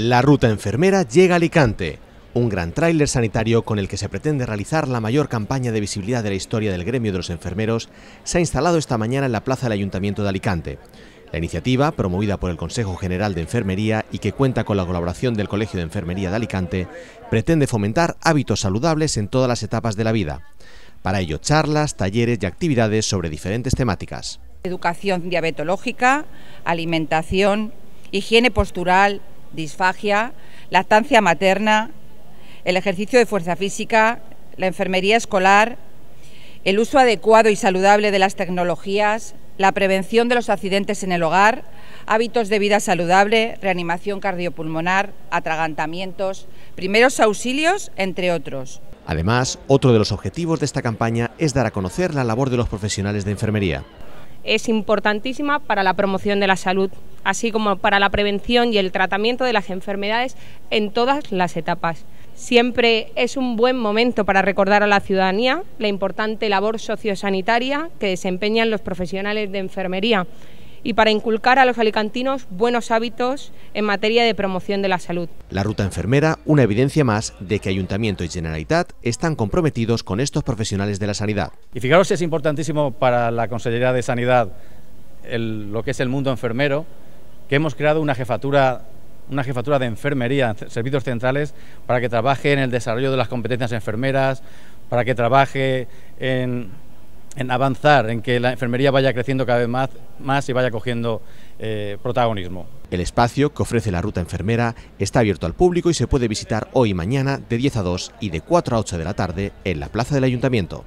La ruta enfermera llega a Alicante, un gran tráiler sanitario con el que se pretende realizar la mayor campaña de visibilidad de la historia del gremio de los enfermeros, se ha instalado esta mañana en la plaza del Ayuntamiento de Alicante. La iniciativa, promovida por el Consejo General de Enfermería y que cuenta con la colaboración del Colegio de Enfermería de Alicante, pretende fomentar hábitos saludables en todas las etapas de la vida. Para ello, charlas, talleres y actividades sobre diferentes temáticas. Educación diabetológica, alimentación, higiene postural, disfagia, lactancia materna, el ejercicio de fuerza física, la enfermería escolar, el uso adecuado y saludable de las tecnologías, la prevención de los accidentes en el hogar, hábitos de vida saludable, reanimación cardiopulmonar, atragantamientos, primeros auxilios, entre otros. Además, otro de los objetivos de esta campaña es dar a conocer la labor de los profesionales de enfermería. Es importantísima para la promoción de la salud así como para la prevención y el tratamiento de las enfermedades en todas las etapas. Siempre es un buen momento para recordar a la ciudadanía la importante labor sociosanitaria que desempeñan los profesionales de enfermería y para inculcar a los alicantinos buenos hábitos en materia de promoción de la salud. La ruta enfermera, una evidencia más de que Ayuntamiento y Generalitat están comprometidos con estos profesionales de la sanidad. Y fijaros, es importantísimo para la Consellería de Sanidad lo que es el mundo enfermero, que hemos creado una jefatura una jefatura de enfermería, servicios centrales, para que trabaje en el desarrollo de las competencias enfermeras, para que trabaje en, avanzar, en que la enfermería vaya creciendo cada vez más, más y vaya cogiendo eh, protagonismo. El espacio que ofrece la ruta enfermera está abierto al público y se puede visitar hoy y mañana de 10 a 2 y de 4 a 8 de la tarde en la plaza del Ayuntamiento.